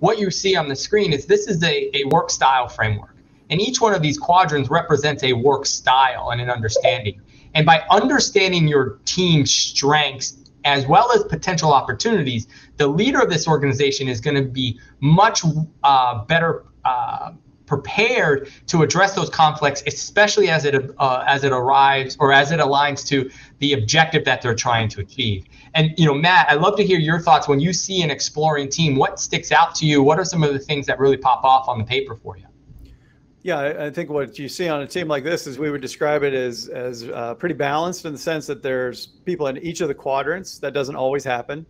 what you see on the screen is this is a, a work style framework. And each one of these quadrants represents a work style and an understanding. And by understanding your team's strengths as well as potential opportunities, the leader of this organization is going to be much uh, better uh, prepared to address those conflicts, especially as it uh, as it arrives or as it aligns to the objective that they're trying to achieve. And you know, Matt, I'd love to hear your thoughts when you see an exploring team. What sticks out to you? What are some of the things that really pop off on the paper for you? Yeah, I think what you see on a team like this is we would describe it as as uh, pretty balanced in the sense that there's people in each of the quadrants. That doesn't always happen,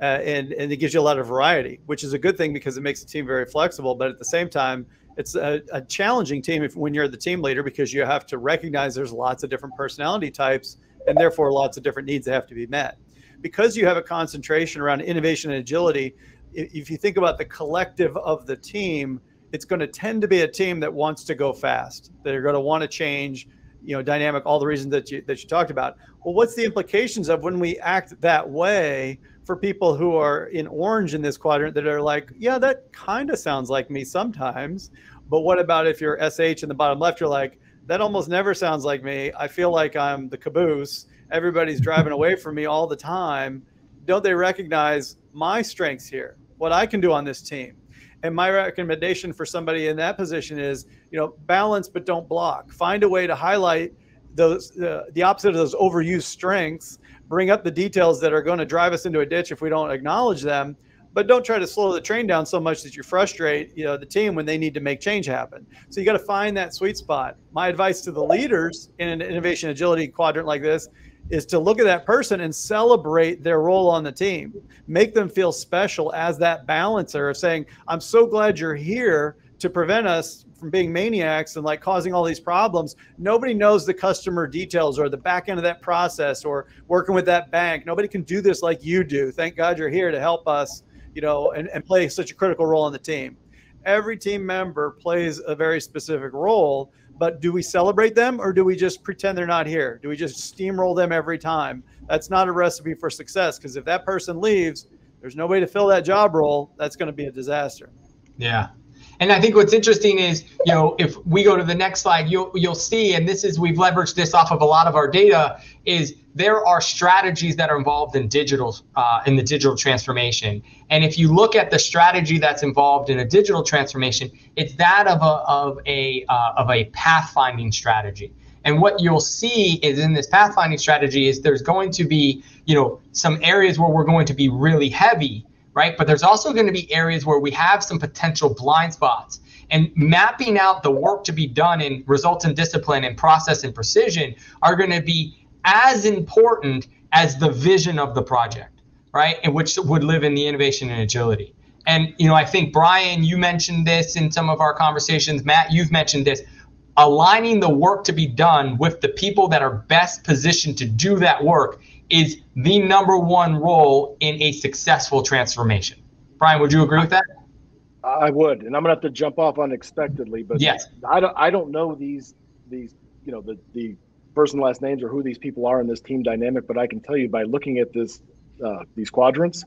uh, and and it gives you a lot of variety, which is a good thing because it makes the team very flexible. But at the same time, it's a, a challenging team if, when you're the team leader because you have to recognize there's lots of different personality types and therefore lots of different needs that have to be met. Because you have a concentration around innovation and agility, if you think about the collective of the team it's going to tend to be a team that wants to go fast. They're going to want to change, you know, dynamic, all the reasons that you that you talked about. Well, what's the implications of when we act that way for people who are in orange in this quadrant that are like, yeah, that kind of sounds like me sometimes. But what about if you're SH in the bottom left? You're like, that almost never sounds like me. I feel like I'm the caboose. Everybody's driving away from me all the time. Don't they recognize my strengths here? What I can do on this team? And my recommendation for somebody in that position is, you know, balance but don't block. Find a way to highlight those uh, the opposite of those overused strengths. Bring up the details that are going to drive us into a ditch if we don't acknowledge them. But don't try to slow the train down so much that you frustrate, you know, the team when they need to make change happen. So you got to find that sweet spot. My advice to the leaders in an innovation agility quadrant like this is to look at that person and celebrate their role on the team. Make them feel special as that balancer of saying, I'm so glad you're here to prevent us from being maniacs and like causing all these problems. Nobody knows the customer details or the back end of that process or working with that bank. Nobody can do this like you do. Thank God you're here to help us, you know, and, and play such a critical role on the team. Every team member plays a very specific role but do we celebrate them or do we just pretend they're not here? Do we just steamroll them every time? That's not a recipe for success because if that person leaves, there's no way to fill that job role. That's going to be a disaster. Yeah. And I think what's interesting is, you know, if we go to the next slide, you'll you'll see, and this is we've leveraged this off of a lot of our data, is there are strategies that are involved in digital uh, in the digital transformation. And if you look at the strategy that's involved in a digital transformation, it's that of a of a uh, of a pathfinding strategy. And what you'll see is in this pathfinding strategy is there's going to be, you know, some areas where we're going to be really heavy right? But there's also going to be areas where we have some potential blind spots. And mapping out the work to be done in results and discipline and process and precision are going to be as important as the vision of the project, right? And which would live in the innovation and agility. And you know, I think Brian, you mentioned this in some of our conversations. Matt, you've mentioned this. Aligning the work to be done with the people that are best positioned to do that work is the number one role in a successful transformation. Brian, would you agree with that? I would, and I'm gonna have to jump off unexpectedly, but yes, I don't I don't know these these you know the the first and last names or who these people are in this team dynamic, but I can tell you by looking at this uh, these quadrants,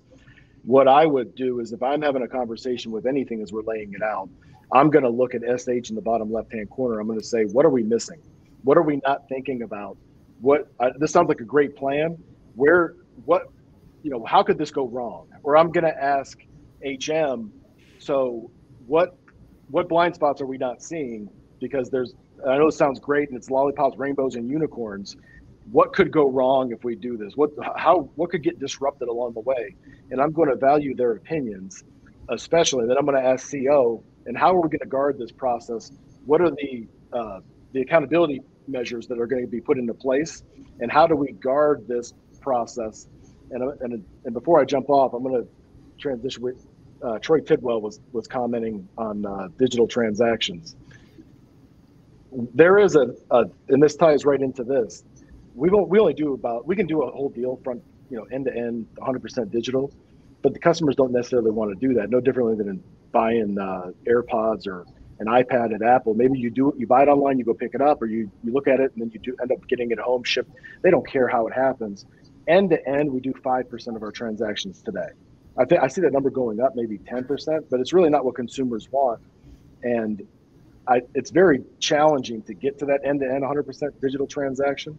what I would do is if I'm having a conversation with anything as we're laying it out, I'm going to look at SH in the bottom left hand corner. I'm going to say, what are we missing? What are we not thinking about? What uh, this sounds like a great plan, where what you know how could this go wrong? Or i'm going to ask hm so what what blind spots are we not seeing? Because there's i know it sounds great and it's lollipops rainbows and unicorns. What could go wrong if we do this? What how what could get disrupted along the way? And i'm going to value their opinions especially then i'm going to ask co and how are we going to guard this process? What are the uh, the accountability measures that are going to be put into place and how do we guard this process. And, and, and before I jump off, I'm going to transition with uh, Troy Tidwell was, was commenting on uh, digital transactions. There is a, a, and this ties right into this. We won't, we only do about, we can do a whole deal front, you know, end to end, 100% digital, but the customers don't necessarily want to do that. No differently than buying uh, AirPods or an iPad at Apple. Maybe you do you buy it online, you go pick it up, or you you look at it and then you do end up getting it home shipped. They don't care how it happens end to end, we do 5% of our transactions today. I think I see that number going up maybe 10%, but it's really not what consumers want. And I, it's very challenging to get to that end to end 100% digital transaction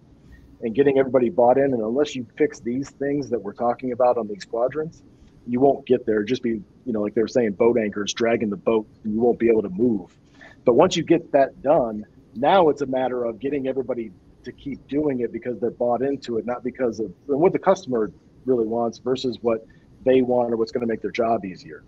and getting everybody bought in. And unless you fix these things that we're talking about on these quadrants, you won't get there. Just be, you know, like they were saying, boat anchors dragging the boat, you won't be able to move. But once you get that done, now it's a matter of getting everybody to keep doing it because they're bought into it, not because of what the customer really wants versus what they want or what's going to make their job easier.